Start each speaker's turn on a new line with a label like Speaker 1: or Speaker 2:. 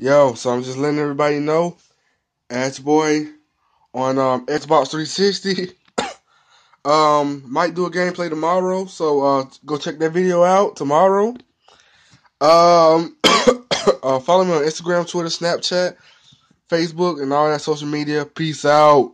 Speaker 1: Yo, so I'm just letting everybody know. Ads Boy on um, Xbox 360. um, might do a gameplay tomorrow, so uh, go check that video out tomorrow. Um, uh, follow me on Instagram, Twitter, Snapchat, Facebook, and all that social media. Peace out.